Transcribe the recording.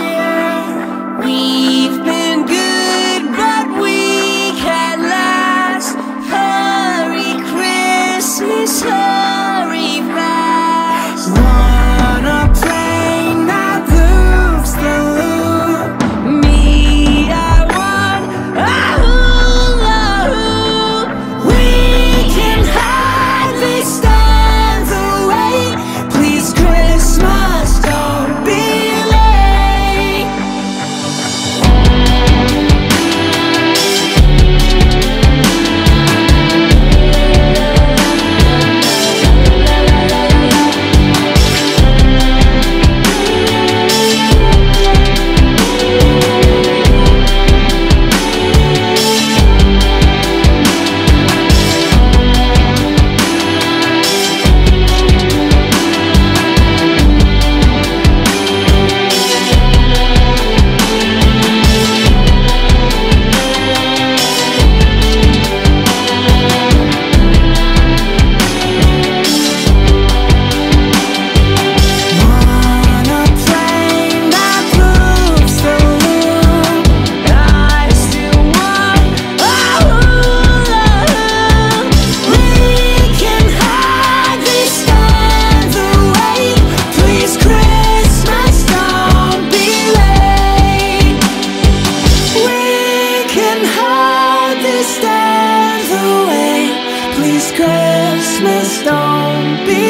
yeah. Christmas, don't be